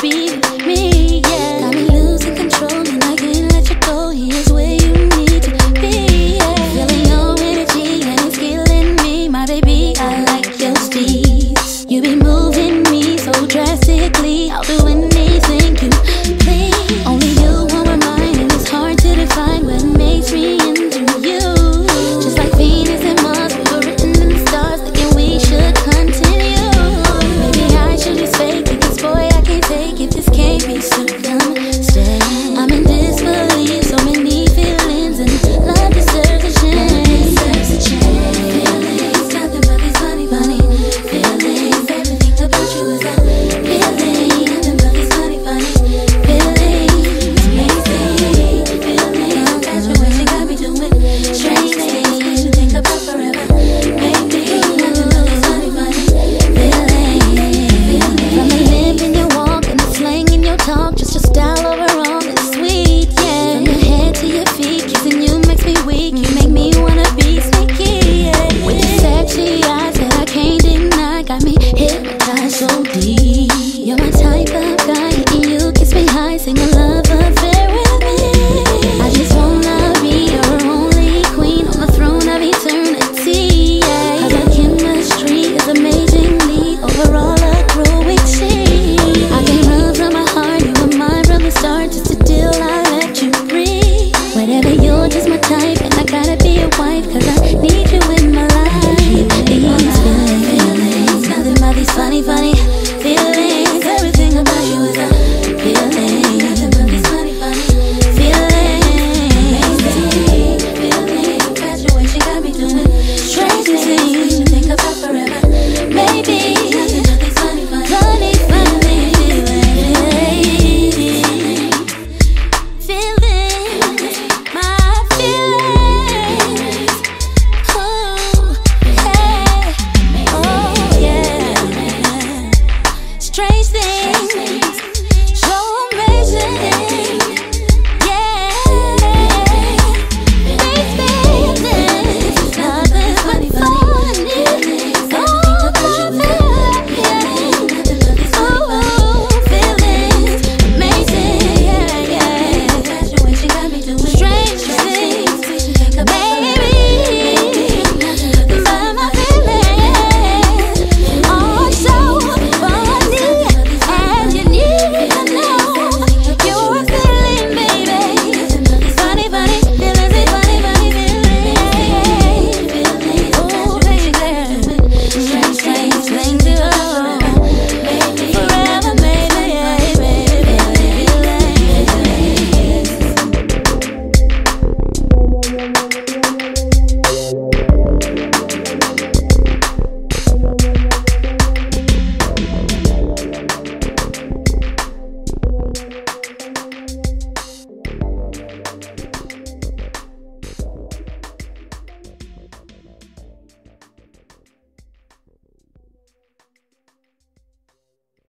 be me. sing along.